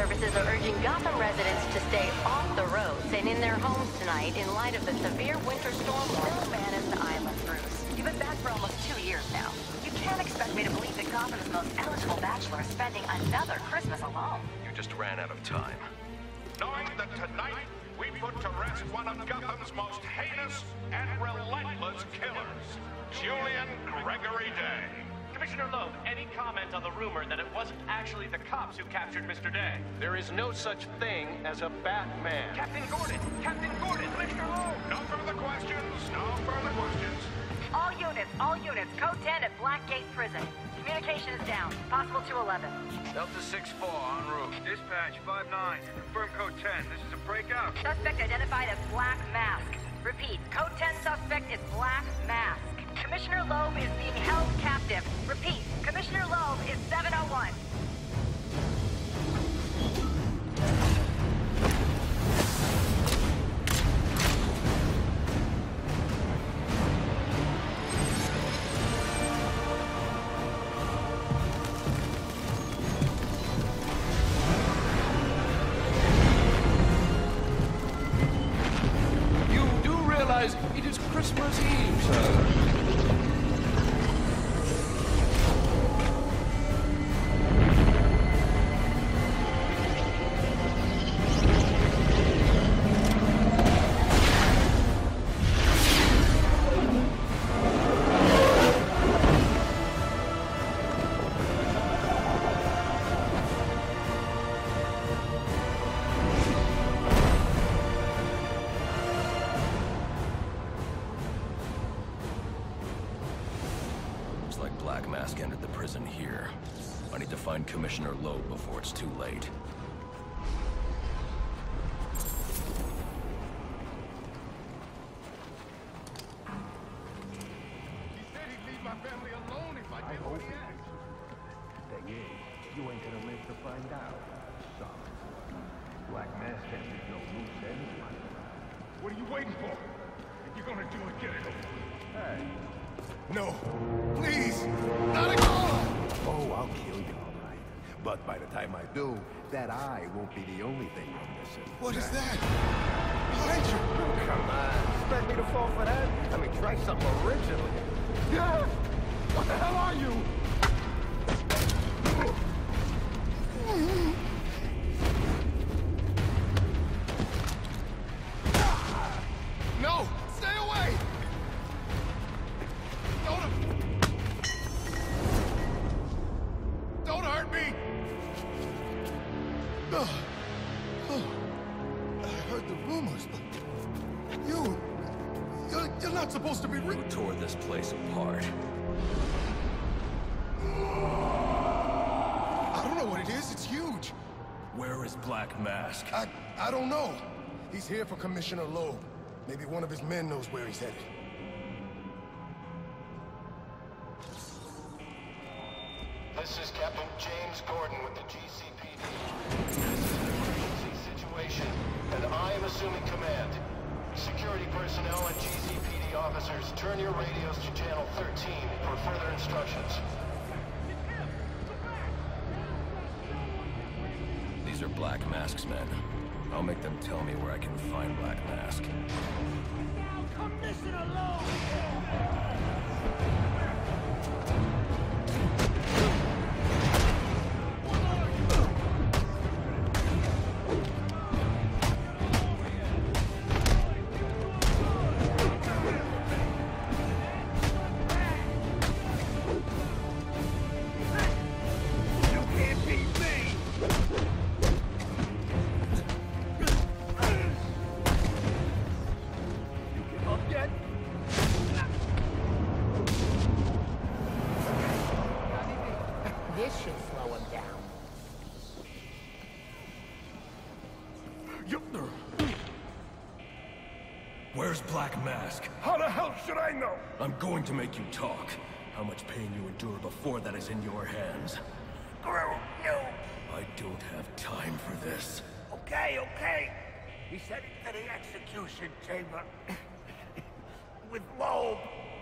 Police and emergency services are urging Gotham residents to stay off the roads and in their homes tonight in light of the severe winter storm still banned the island, Bruce. You've been back for almost two years now. You can't expect me to believe that Gotham's most eligible bachelor is spending another Christmas alone. You just ran out of time. Knowing that tonight we put to rest one of Gotham's most heinous and relentless killers, Julian Gregory Day. Commissioner Loeb, any comment on the rumor that it wasn't actually the cops who captured Mr. Day? There is no such thing as a Batman. Captain Gordon! Captain Gordon! Commissioner Loeb! No further questions. No further questions. All units, all units, code 10 at Blackgate Prison. Communication is down. Possible 211. Delta 6-4 en route. Dispatch 5-9. Confirm code 10. This is a breakout. Suspect identified as Black Mask. Repeat, code 10 suspect is Black Mask. Commissioner Loeb is being held captive. Repeat, Commissioner Loeb is 701. Do it, get it over. Hey. No. Please. Not again. Oh, I'll kill you, all right. But by the time I do, that eye won't be the only thing you're missing. What is that? Behind you. Oh, come on, expect me to fall for that? I mean, try something original. Yeah! What the hell are you? You're, not supposed to be re- Who tore this place apart? I don't know what it is. It's huge. Where is Black Mask? I... I don't know. He's here for Commissioner Loeb. Maybe one of his men knows where he's headed. Black Mask? How the hell should I know? I'm going to make you talk. How much pain you endure before that is in your hands. Guerrero, no! I don't have time for this. Okay, okay. He said it to the execution chamber. With Loeb.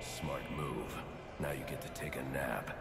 Smart move. Now you get to take a nap.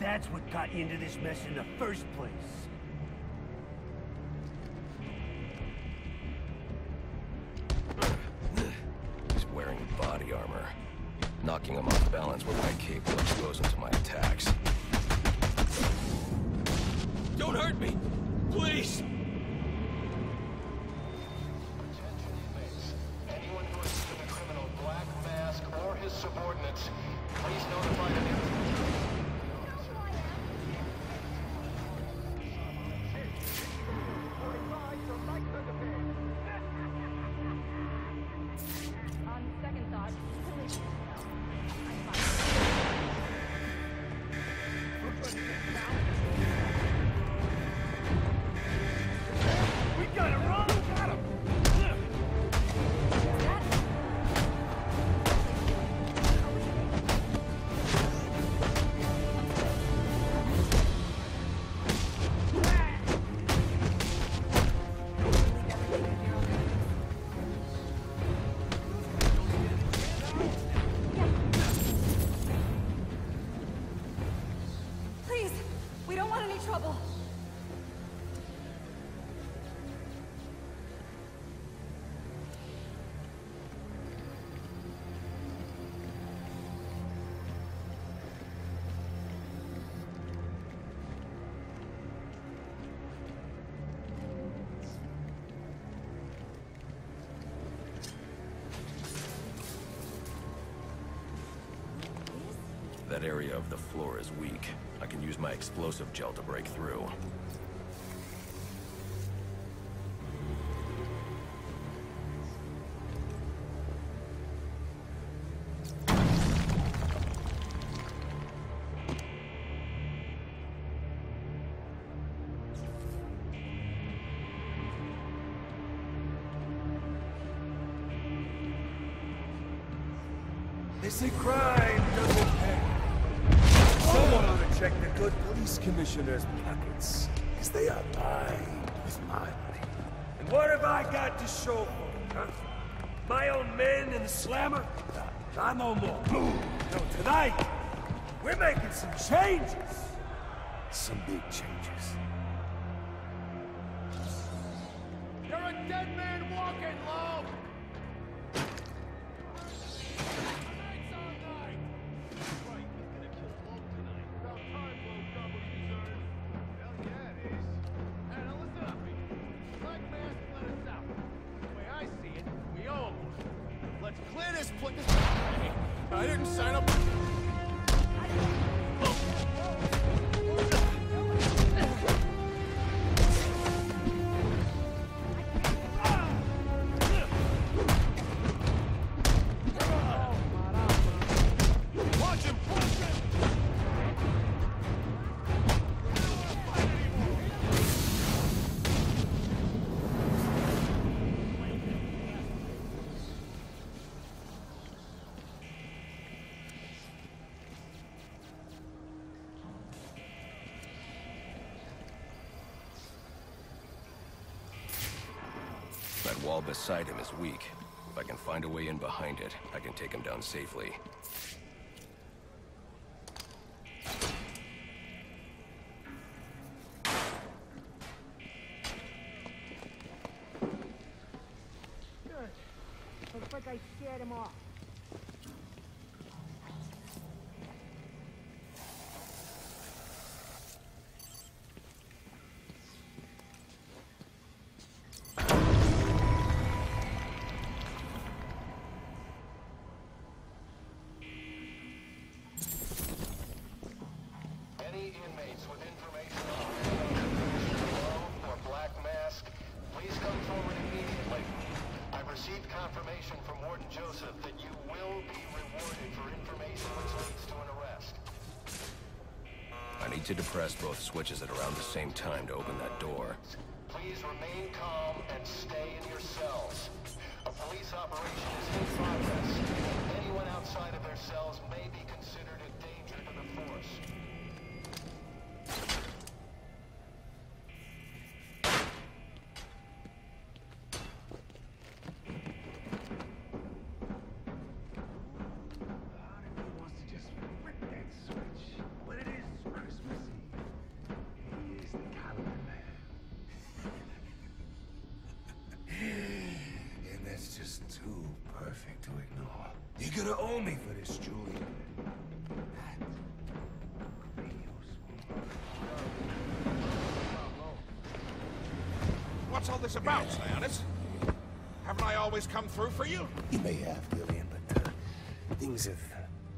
That's what got you into this mess in the first place. He's wearing body armor. Knocking him off balance with my cape will expose him to my attacks. That area of the floor is weak. I can use my explosive gel to break through. Tonight, we're making some changes. Some big changes. You're a dead man walking, Low! Wall beside him is weak. If I can find a way in behind it, I can take him down safely. Any inmates with information on or Black Mask, please come forward immediately. I've received confirmation from Warden Joseph that you will be rewarded for information which leads to an arrest. I need need to depress both switches at around the same time to open that door. Please remain calm and stay in your cells. A police operation is in progress. Anyone outside of their cells may be gonna owe me for this, Julian. What's all this about, Sionis? Haven't I always come through for you? You may have, Julian, but uh, things have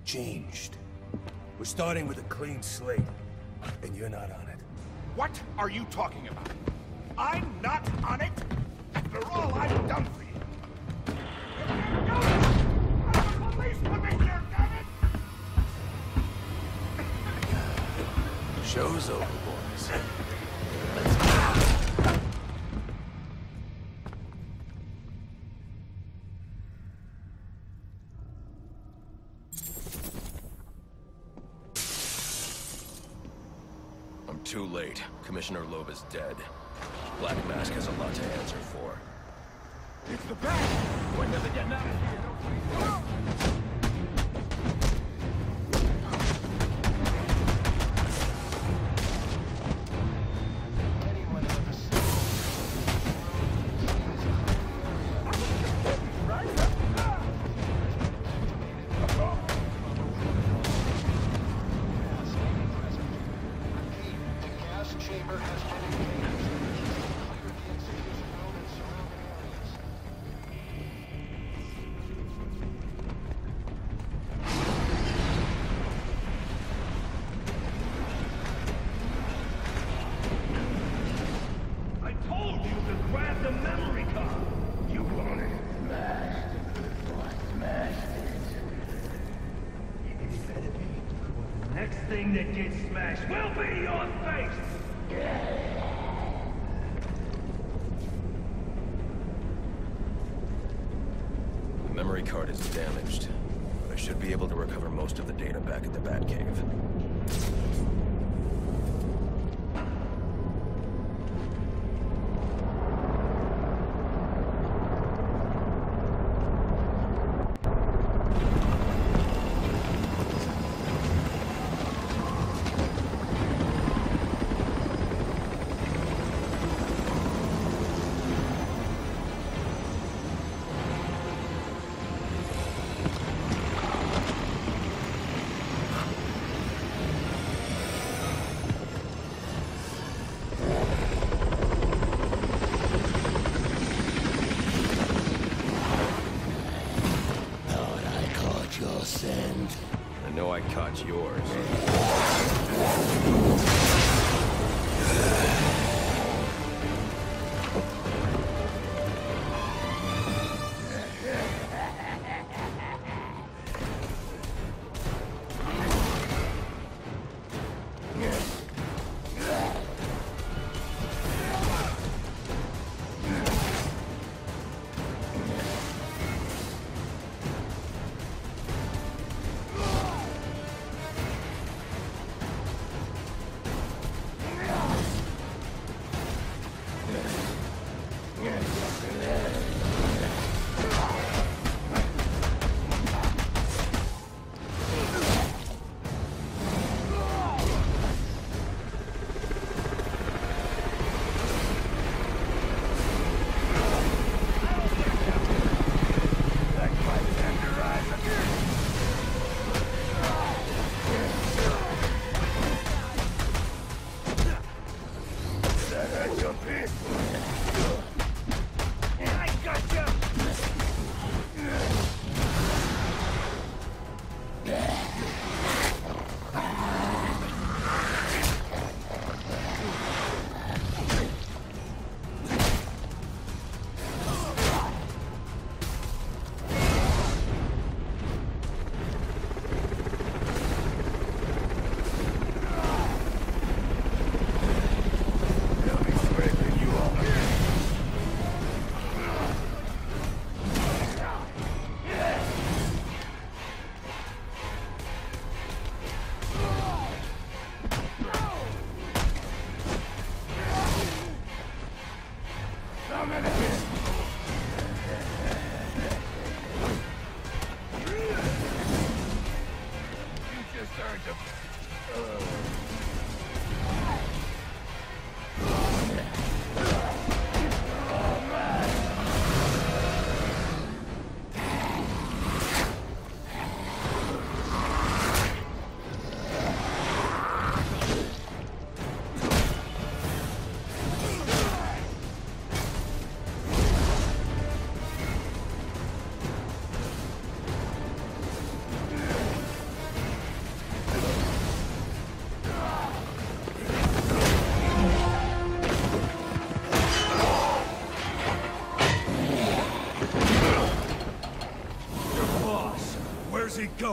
changed. We're starting with a clean slate, and you're not on it. What are you talking about? I'm not Show's over, boys. I'm too late. Commissioner Loeb is dead. Black Mask has a lot to answer for. It's the bag! When are they getting out of here? Data back at the Batcave.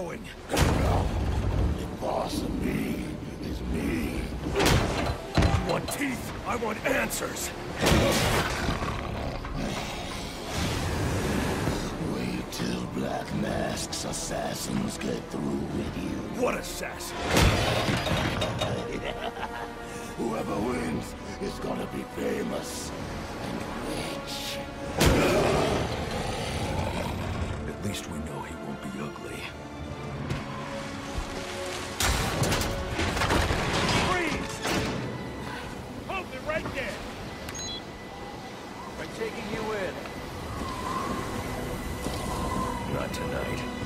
Going? The boss of me is me. You want teeth? I want answers. Wait till Black Mask's assassins get through with you. What assassin? Whoever wins is gonna be famous and rich. At least we know he won't be ugly. Freeze! Hold it right there! I'm taking you in. Not tonight.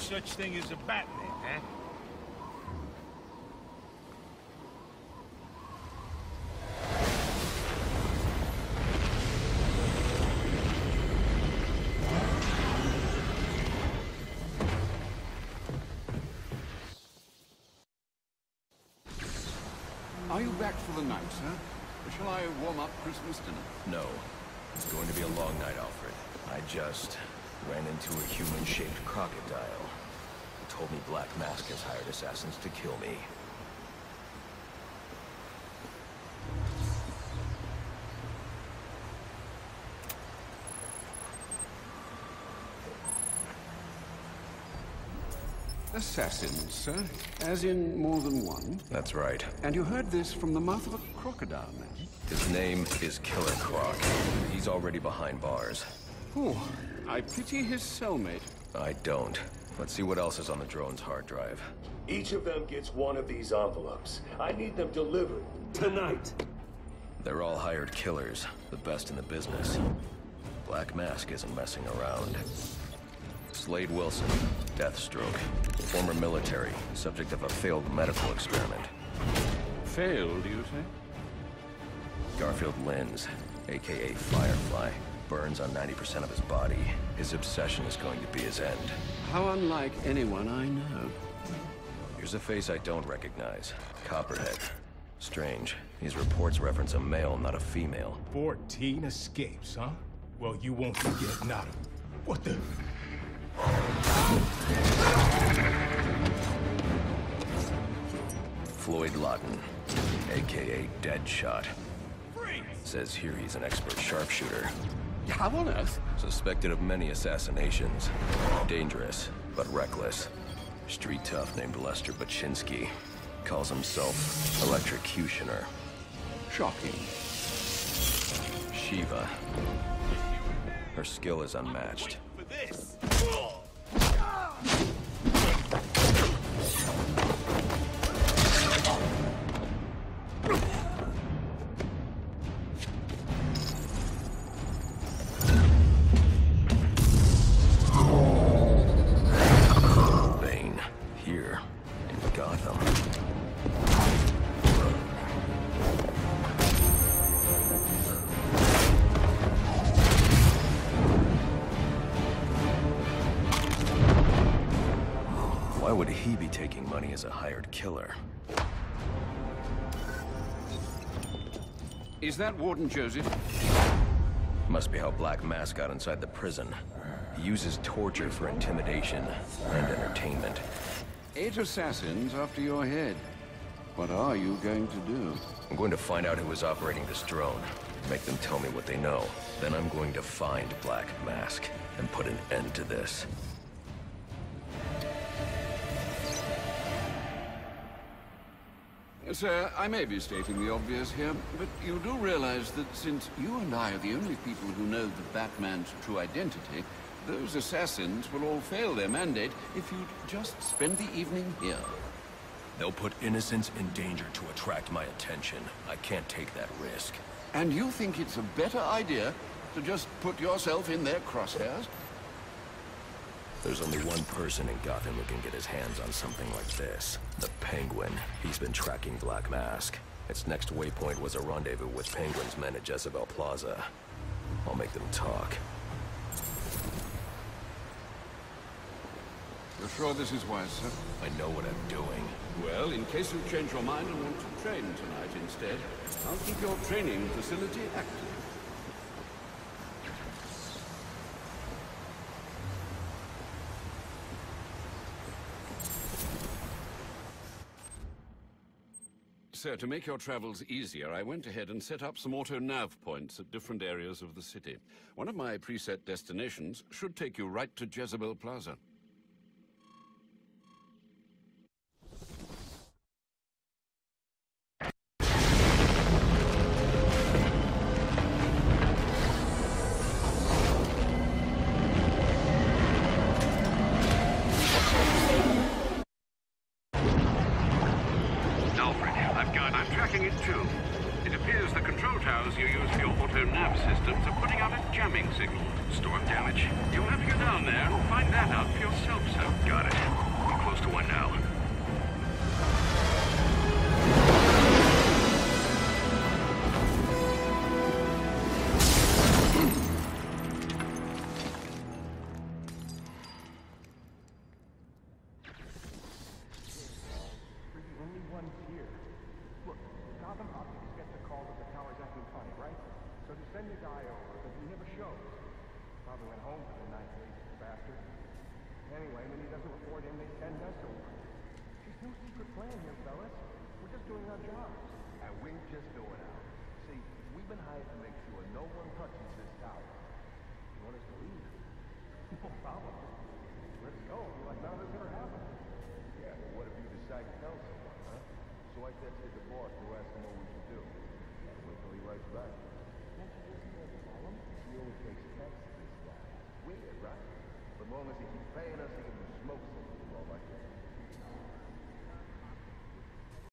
Such thing as a Batman, huh? Are you back for the night, sir? Or shall I warm up Christmas dinner? No. It's going to be a long night, Alfred. I just ran into a human-shaped crocodile. He told me Black Mask has hired assassins to kill me. Assassins, sir? As in more than one? That's right. And you heard this from the mouth of a crocodile, man? His name is Killer Croc. He's already behind bars. Oh, I pity his cellmate. I don't. Let's see what else is on the drone's hard drive. Each of them gets one of these envelopes. I need them delivered tonight. They're all hired killers, the best in the business. Black Mask isn't messing around. Slade Wilson, Deathstroke, former military, subject of a failed medical experiment. Failed, you say? Garfield Lynns, aka Firefly, burns on 90% of his body. His obsession is going to be his end. How unlike anyone I know. Here's a face I don't recognize. Copperhead. Strange. These reports reference a male, not a female. 14 escapes, huh? Well, you won't forget Nada. What the? Floyd Lawton, aka Deadshot. Says here he's an expert sharpshooter. How on earth? Suspected of many assassinations. Dangerous, but reckless. Street tough named Lester Buchinsky. Calls himself Electrocutioner. Shocking. Shiva. Her skill is unmatched. As a hired killer? Is that Warden Joseph? Must be how Black Mask got inside the prison. He uses torture for intimidation and entertainment. Eight assassins after your head. What are you going to do? I'm going to find out who is operating this drone. Make them tell me what they know. Then I'm going to find Black Mask. and put an end to this. Sir, I may be stating the obvious here, but you do realize that since you and I are the only people who know the Batman's true identity, those assassins will all fail their mandate if you'd just spend the evening here. They'll put innocents in danger to attract my attention. I can't take that risk. And you think it's a better idea to just put yourself in their crosshairs? There's only one person in Gotham who can get his hands on something like this. The Penguin. He's been tracking Black Mask. Its next waypoint was a rendezvous with Penguin's men at Jezebel Plaza. I'll make them talk. You're sure this is wise, sir? I know what I'm doing. Well, in case you change your mind and want to train tonight instead, I'll keep your training facility active. Sir, to make your travels easier, I went ahead and set up some auto-nav points at different areas of the city. One of my preset destinations should take you right to Jezebel Plaza. So they send your guy over, but he never shows. Probably went home for the night, lazy bastard. Anyway, when he doesn't report in, they send us over. There's no secret plan here, fellas. We're just doing our jobs. And we're just doing ours. See, we've been hired to make sure no one touches this tower. You want us to leave? No problem. Let's go. Like none of this ever happened. Yeah, but what if you decide to tell someone, huh? So I said to the boss to ask him what we always makes this guy. Weird, right? As long as he keeps paying us, he can smoke some.